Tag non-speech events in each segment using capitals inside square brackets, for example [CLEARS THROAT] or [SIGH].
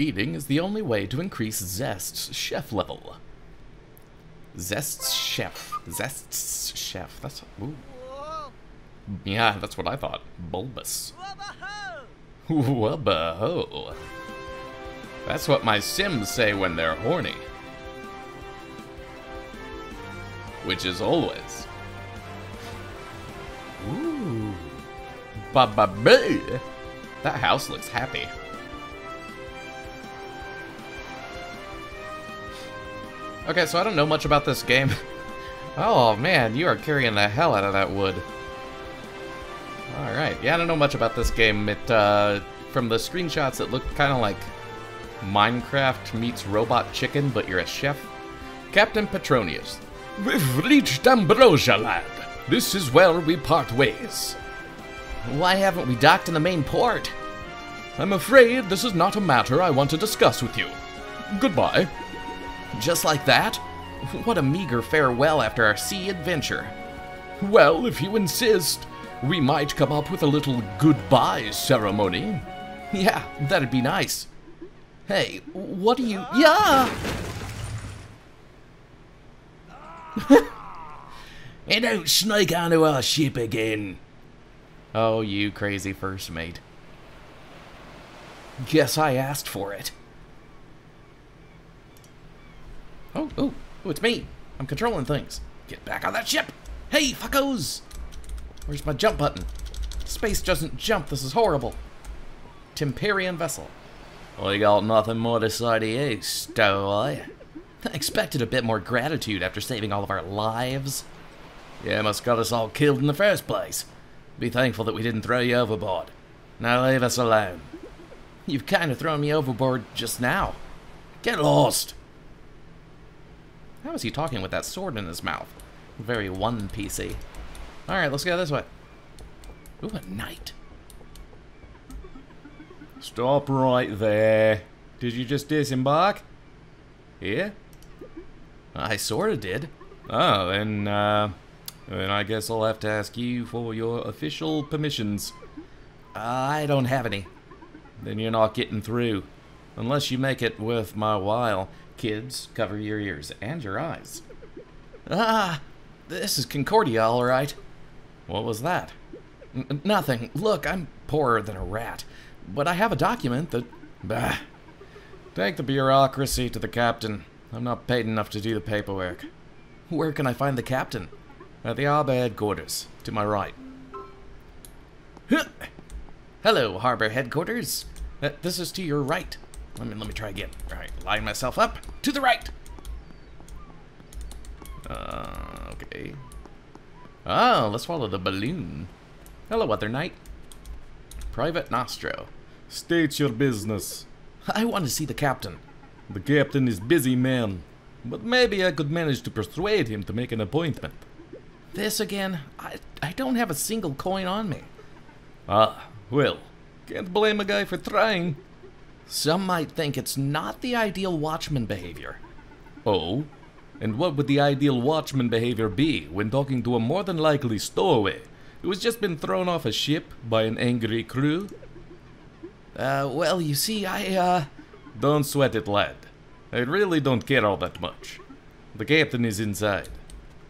Eating is the only way to increase Zest's chef level. Zest's chef. Zest's chef. That's. Ooh. Yeah, that's what I thought. Bulbous. Wubba ho. That's what my Sims say when they're horny. Which is always. Ooh. Ba ba ba. That house looks happy. Okay, so I don't know much about this game. [LAUGHS] oh man, you are carrying the hell out of that wood. Alright, yeah, I don't know much about this game. It, uh, from the screenshots, it looked kind of like Minecraft meets Robot Chicken, but you're a chef. Captain Petronius. We've reached Ambrosia lad. This is where we part ways. Why haven't we docked in the main port? I'm afraid this is not a matter I want to discuss with you. Goodbye. Just like that? What a meager farewell after our sea adventure. Well, if you insist, we might come up with a little goodbye ceremony. Yeah, that'd be nice. Hey, what do you... Yeah! [LAUGHS] and don't sneak onto our ship again. Oh, you crazy first mate. Guess I asked for it. Oh, oh, oh, it's me. I'm controlling things. Get back on that ship. Hey, fuckos! Where's my jump button? Space doesn't jump. This is horrible. Temperian vessel. I got nothing more to say to you, stowaway. I expected a bit more gratitude after saving all of our lives. Yeah, must got us all killed in the first place. Be thankful that we didn't throw you overboard. Now leave us alone. You've kind of thrown me overboard just now. Get lost! How is he talking with that sword in his mouth? Very one PC. Alright, let's go this way. Ooh, a knight. Stop right there. Did you just disembark? Here? I sorta did. Oh, then, uh, then I guess I'll have to ask you for your official permissions. I don't have any. Then you're not getting through. Unless you make it worth my while. Kids, cover your ears and your eyes. Ah, this is Concordia, all right. What was that? N nothing. Look, I'm poorer than a rat. But I have a document that... Bah. Take the bureaucracy to the captain. I'm not paid enough to do the paperwork. Where can I find the captain? At the Harbor headquarters, to my right. Hello, Harbor headquarters. Uh, this is to your right. Let me let me try again. All right, line myself up to the right. Uh, okay. Oh, let's follow the balloon. Hello, other knight. Private Nostro. State your business. I want to see the captain. The captain is busy man, but maybe I could manage to persuade him to make an appointment. This again? I, I don't have a single coin on me. Ah, well, can't blame a guy for trying. Some might think it's not the ideal watchman behavior. Oh? And what would the ideal watchman behavior be when talking to a more than likely stowaway who has just been thrown off a ship by an angry crew? Uh, well, you see, I, uh... Don't sweat it, lad. I really don't care all that much. The captain is inside.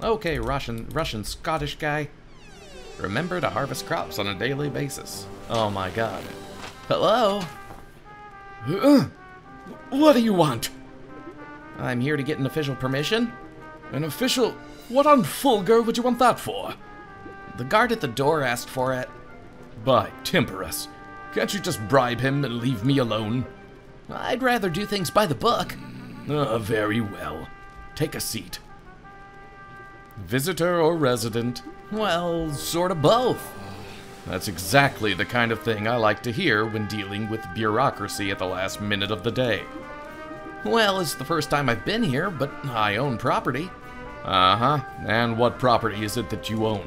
Okay, Russian, Russian Scottish guy. Remember to harvest crops on a daily basis. Oh my god. Hello? Uh, what do you want? I'm here to get an official permission. An official? What on Fulgur would you want that for? The guard at the door asked for it. By Temperus, can't you just bribe him and leave me alone? I'd rather do things by the book. Uh, very well. Take a seat. Visitor or resident? Well, sort of both. That's exactly the kind of thing I like to hear when dealing with bureaucracy at the last minute of the day. Well, it's the first time I've been here, but I own property. Uh-huh. And what property is it that you own?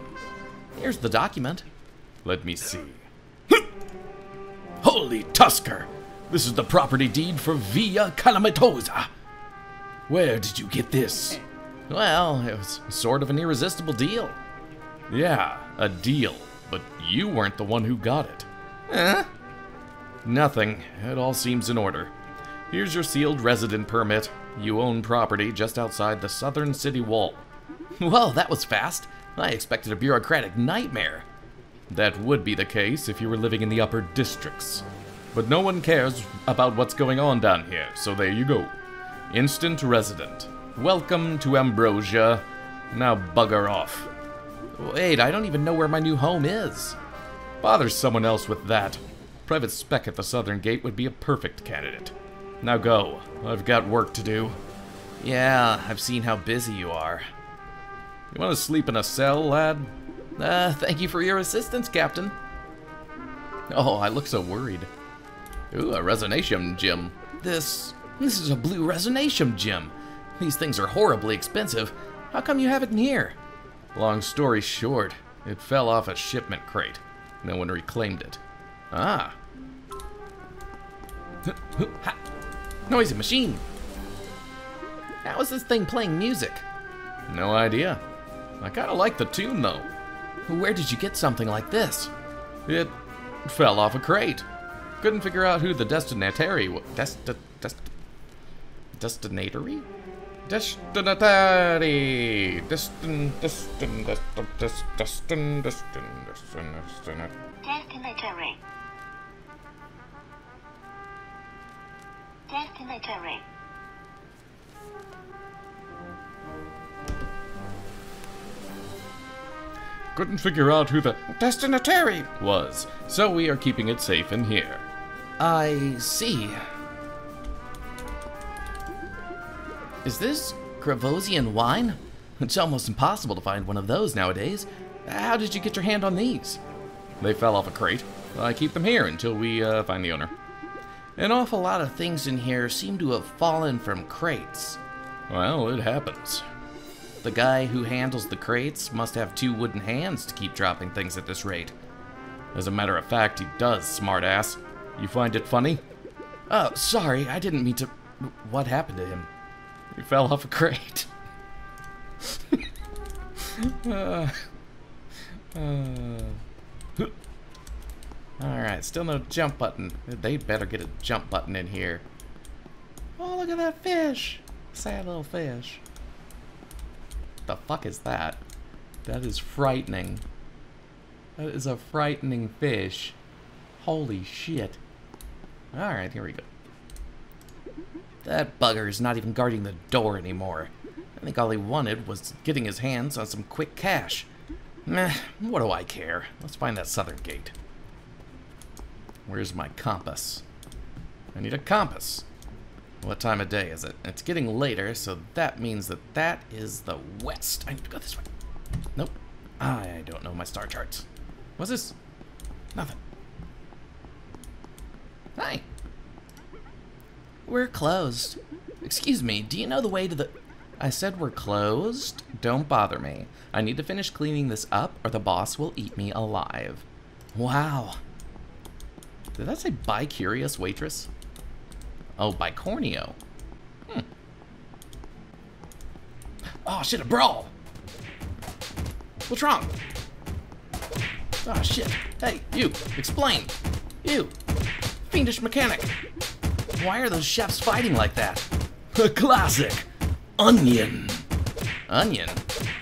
Here's the document. Let me see. [LAUGHS] Holy Tusker! This is the property deed for Villa Calamitosa. Where did you get this? Well, it was sort of an irresistible deal. Yeah, a deal. But you weren't the one who got it. Huh? Nothing. It all seems in order. Here's your sealed resident permit. You own property just outside the southern city wall. Well, that was fast. I expected a bureaucratic nightmare. That would be the case if you were living in the upper districts. But no one cares about what's going on down here, so there you go. Instant resident. Welcome to Ambrosia. Now bugger off. Wait, I don't even know where my new home is. Bother someone else with that. Private Speck at the southern gate would be a perfect candidate. Now go. I've got work to do. Yeah, I've seen how busy you are. You want to sleep in a cell, lad? Uh, thank you for your assistance, Captain. Oh, I look so worried. Ooh, a resonation gem. This... this is a blue resonation gem. These things are horribly expensive. How come you have it in here? Long story short, it fell off a shipment crate. No one reclaimed it. Ah. [LAUGHS] Noisy machine. How is this thing playing music? No idea. I kind of like the tune, though. Where did you get something like this? It fell off a crate. Couldn't figure out who the destinatary was. Desti dest destinatory? Destinatary! Destin, destin, destin, destin, destin, destin, destin, Destinatory. Destinatory. Couldn't figure out who the destinatary was, so we are keeping it safe in here. I see. Is this Gravosian wine? It's almost impossible to find one of those nowadays. How did you get your hand on these? They fell off a crate. I keep them here until we uh, find the owner. An awful lot of things in here seem to have fallen from crates. Well, it happens. The guy who handles the crates must have two wooden hands to keep dropping things at this rate. As a matter of fact, he does, smartass. You find it funny? Oh, sorry, I didn't mean to... What happened to him? He fell off a crate. uh, [LAUGHS] uh. Alright, still no jump button. They better get a jump button in here. Oh, look at that fish! Sad little fish. The fuck is that? That is frightening. That is a frightening fish. Holy shit. Alright, here we go. That bugger is not even guarding the door anymore. I think all he wanted was getting his hands on some quick cash. Meh, what do I care? Let's find that southern gate. Where's my compass? I need a compass. What time of day is it? It's getting later, so that means that that is the west. I need to go this way. Nope. I don't know my star charts. What's this? Nothing. Hi. We're closed. Excuse me, do you know the way to the... I said we're closed? Don't bother me. I need to finish cleaning this up or the boss will eat me alive. Wow. Did that say bi-curious waitress? Oh, bicorneo. Hmm. Oh, shit, a brawl! What's wrong? Oh, shit. Hey, you, explain. You, fiendish mechanic. Why are those chefs fighting like that? A [LAUGHS] classic. Onion. Onion?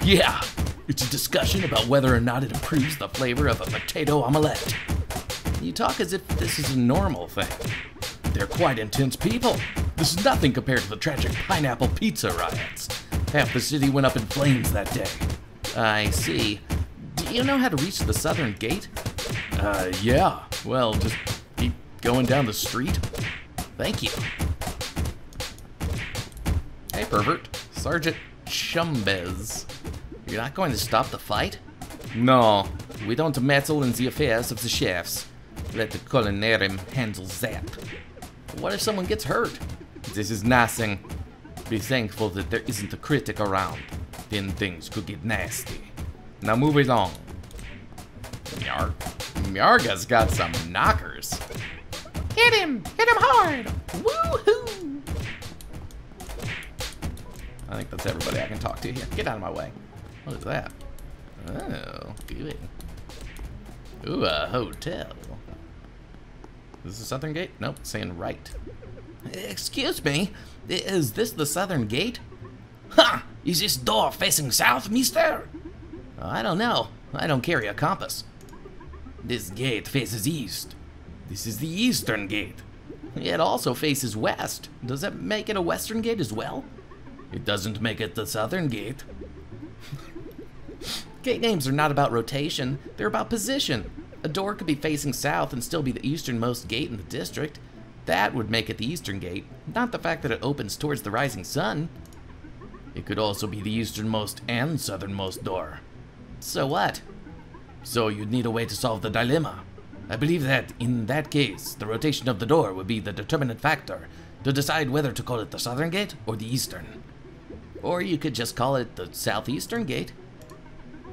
Yeah, it's a discussion about whether or not it improves the flavor of a potato omelette. You talk as if this is a normal thing. They're quite intense people. This is nothing compared to the tragic pineapple pizza riots. Half the city went up in flames that day. I see. Do you know how to reach the southern gate? Uh, yeah. Well, just keep going down the street. Thank you. Hey, pervert. Sergeant Chumbez. You're not going to stop the fight? No. We don't meddle in the affairs of the chefs. Let the culinarium handle that. What if someone gets hurt? This is nothing. Be thankful that there isn't a critic around. Then things could get nasty. Now move along. Myar Myarga's got some knockers. Woohoo! I think that's everybody I can talk to here. Get out of my way. What is that? Oh, good. Ooh, a hotel. Is this the southern gate? Nope, saying right. Excuse me, is this the southern gate? Ha! Is this door facing south, mister? I don't know. I don't carry a compass. This gate faces east. This is the eastern gate. It also faces west. Does that make it a western gate as well? It doesn't make it the southern gate. [LAUGHS] Gate names are not about rotation, they're about position. A door could be facing south and still be the easternmost gate in the district. That would make it the eastern gate, not the fact that it opens towards the rising sun. It could also be the easternmost and southernmost door. So what? So you'd need a way to solve the dilemma. I believe that, in that case, the rotation of the door would be the determinant factor to decide whether to call it the southern gate or the eastern. Or you could just call it the southeastern gate.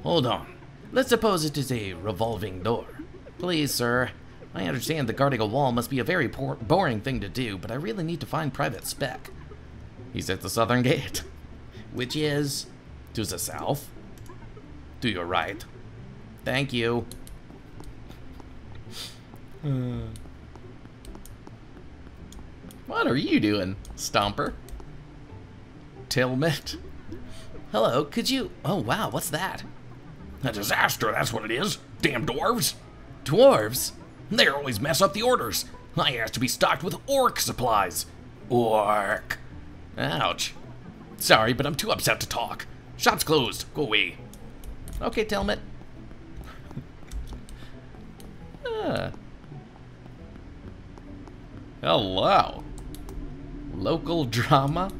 Hold on. Let's suppose it is a revolving door. Please, sir. I understand that guarding a wall must be a very boring thing to do, but I really need to find Private Spec. He's at the southern gate. [LAUGHS] Which is... To the south. To your right. Thank you. Uh. What are you doing, Stomper? Tilmet? Hello, could you... Oh, wow, what's that? A disaster, that's what it is. Damn dwarves. Dwarves? They always mess up the orders. I asked to be stocked with orc supplies. Orc. Ouch. Sorry, but I'm too upset to talk. Shop's closed. Go away. Okay, Telmet. Hello. Local drama?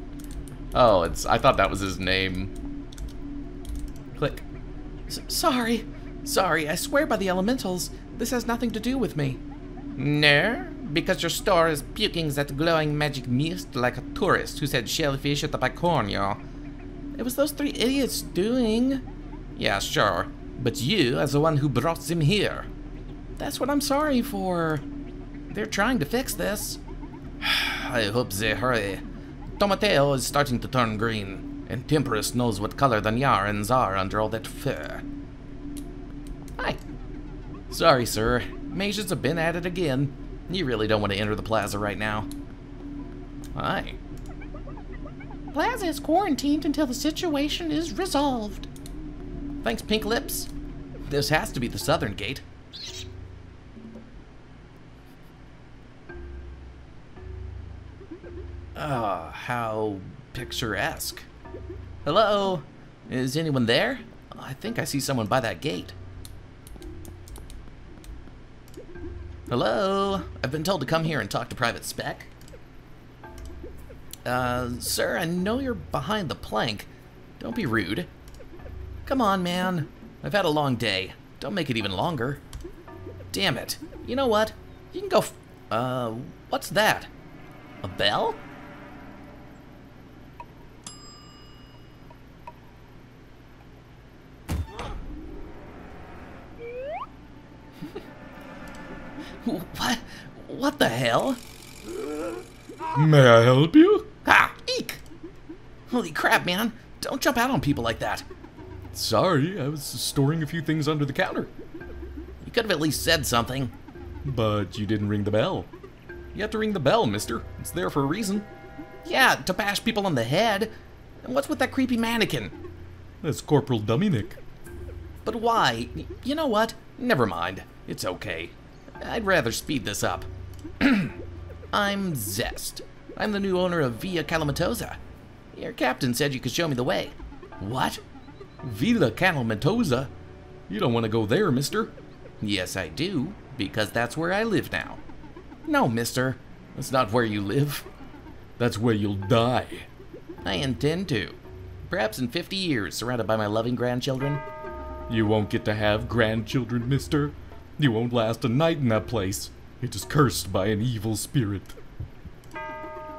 Oh, it's. I thought that was his name. Click. S sorry. Sorry, I swear by the elementals, this has nothing to do with me. No, because your store is puking that glowing magic mist like a tourist who said shellfish at the Bicornio. It was those three idiots doing. Yeah, sure. But you as the one who brought them here. That's what I'm sorry for. They're trying to fix this. [SIGHS] I hope they hurry. Tomateo is starting to turn green, and Temperus knows what color the Nyarans are under all that fur. Hi. Sorry, sir. Mages have been at it again. You really don't want to enter the plaza right now. Hi. Plaza is quarantined until the situation is resolved. Thanks, Pink Lips. This has to be the southern gate. Ah, how picturesque. Hello? Is anyone there? I think I see someone by that gate. Hello? I've been told to come here and talk to Private Spec. Uh, sir, I know you're behind the plank. Don't be rude. Come on, man. I've had a long day. Don't make it even longer. Damn it. You know what? You can go Uh, what's that? A bell? [LAUGHS] what? What the hell? May I help you? Ah, eek! Holy crap, man. Don't jump out on people like that. Sorry, I was storing a few things under the counter. You could have at least said something. But you didn't ring the bell. You have to ring the bell, mister. It's there for a reason. Yeah, to bash people on the head. And what's with that creepy mannequin? That's Corporal Dummynick. But why? You know what? Never mind. It's okay. I'd rather speed this up. [CLEARS THROAT] I'm Zest. I'm the new owner of Villa Calamitosa. Your captain said you could show me the way. What? Villa Calamitosa? You don't want to go there, mister. Yes, I do, because that's where I live now. No, mister. That's not where you live. That's where you'll die. I intend to. Perhaps in 50 years, surrounded by my loving grandchildren. You won't get to have grandchildren, mister. You won't last a night in that place. It is cursed by an evil spirit.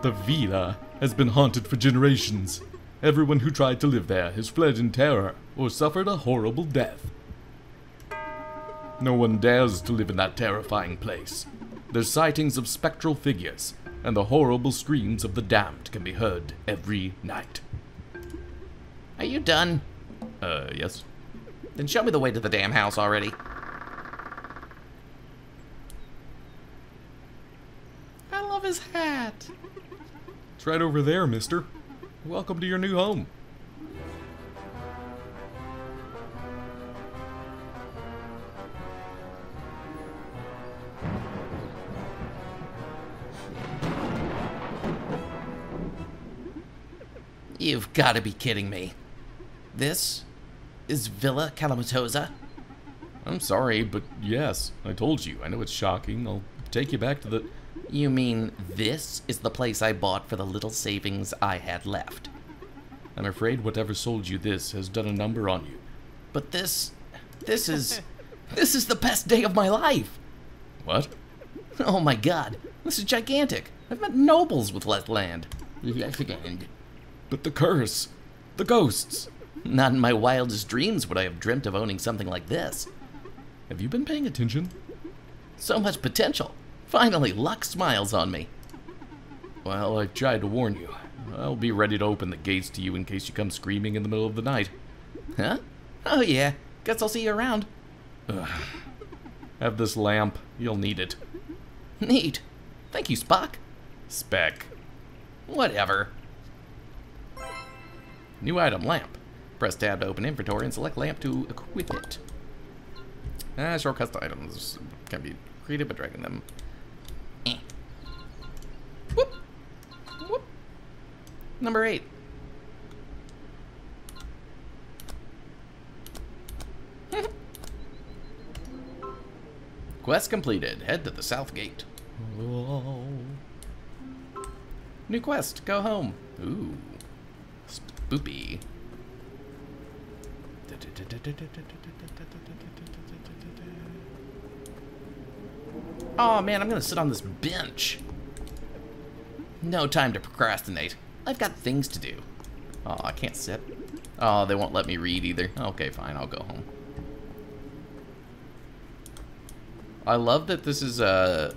The villa has been haunted for generations. Everyone who tried to live there has fled in terror or suffered a horrible death. No one dares to live in that terrifying place. There's sightings of spectral figures, and the horrible screams of the damned can be heard every night. Are you done? Uh, yes. Then show me the way to the damn house already. His hat. It's right over there, mister. Welcome to your new home. You've got to be kidding me. This is Villa Calamitosa? I'm sorry, but yes, I told you. I know it's shocking. I'll take you back to the. You mean this is the place I bought for the little savings I had left? I'm afraid whatever sold you this has done a number on you. But this. This is. [LAUGHS] this is the best day of my life! What? Oh my god, this is gigantic! I've met nobles with less land. Less land. But the curse! The ghosts! Not in my wildest dreams would I have dreamt of owning something like this. Have you been paying attention? So much potential. Finally, luck smiles on me. Well, I tried to warn you. I'll be ready to open the gates to you in case you come screaming in the middle of the night. Huh? Oh yeah, guess I'll see you around. Have this lamp. You'll need it. Neat. Thank you, Spock. Spec. Whatever. New item, lamp. Press tab to open inventory and select lamp to equip it. Ah, shortcuts to items can be created by dragging them. Eh. Whoop. Whoop. Number eight. [LAUGHS] Quest completed. Head to the south gate. New quest. Go home. Ooh. Spoopy. [LAUGHS] Oh man, I'm gonna sit on this bench. No time to procrastinate. I've got things to do. Oh, I can't sit. Oh, they won't let me read either. Okay, fine. I'll go home. I love that this is a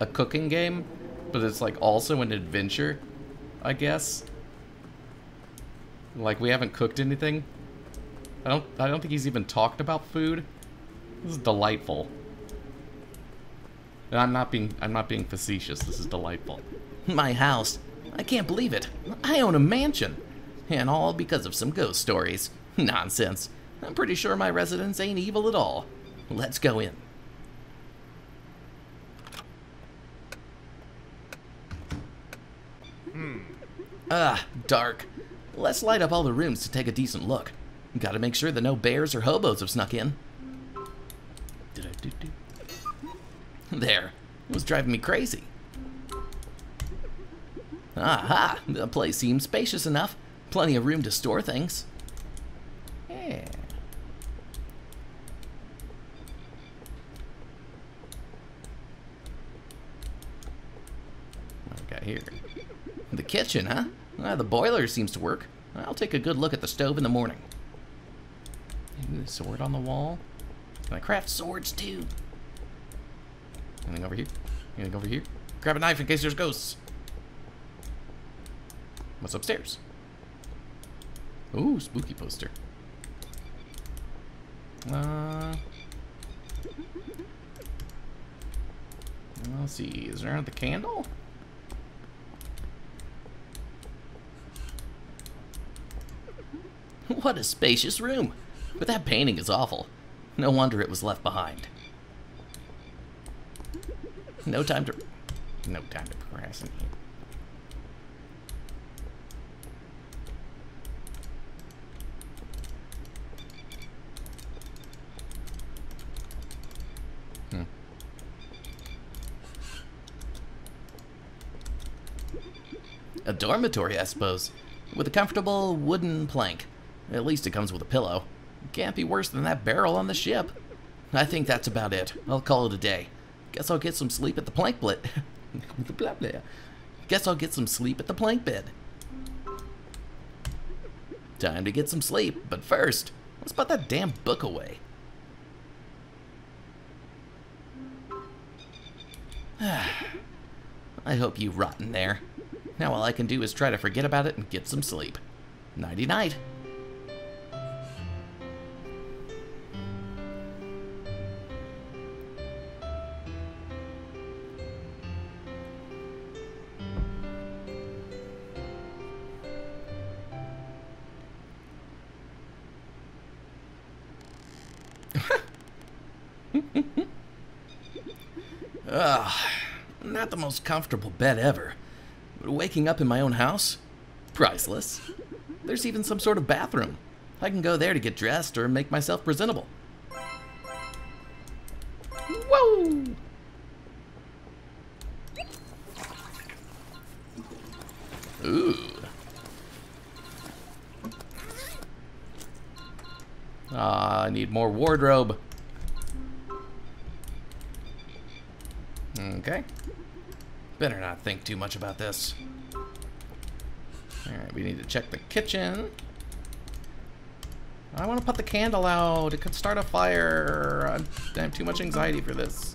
a cooking game, but it's like also an adventure, I guess. Like we haven't cooked anything. I don't I don't think he's even talked about food. This is delightful. I'm not being I'm not being facetious. This is delightful. My house. I can't believe it. I own a mansion. And all because of some ghost stories. Nonsense. I'm pretty sure my residence ain't evil at all. Let's go in. Ah, dark. Let's light up all the rooms to take a decent look. Gotta make sure that no bears or hobos have snuck in. [LAUGHS] There. It was driving me crazy. Aha! The place seems spacious enough. Plenty of room to store things. Yeah. What we got here? The kitchen, huh? Ah, the boiler seems to work. I'll take a good look at the stove in the morning. Ooh, sword on the wall. Can I craft swords too? Anything over here? Anything over here? Grab a knife in case there's ghosts. What's upstairs? Ooh, spooky poster. Uh, let's see. Is there the candle? What a spacious room. But that painting is awful. No wonder it was left behind. No time to... No time to procrastinate. Hmm. A dormitory, I suppose. With a comfortable wooden plank. At least it comes with a pillow. Can't be worse than that barrel on the ship. I think that's about it. I'll call it a day. Guess I'll get some sleep at the plank blit. [LAUGHS] blah, blah. Guess I'll get some sleep at the plank bed. Time to get some sleep, but first, let's put that damn book away. [SIGHS] I hope you rot in there. Now all I can do is try to forget about it and get some sleep. Nighty Ugh, [LAUGHS] not the most comfortable bed ever. But waking up in my own house? Priceless. There's even some sort of bathroom. I can go there to get dressed or make myself presentable. Whoa! Ooh. Ah, I need more wardrobe. Better not think too much about this. Alright, we need to check the kitchen. I want to put the candle out. It could start a fire. I have too much anxiety for this.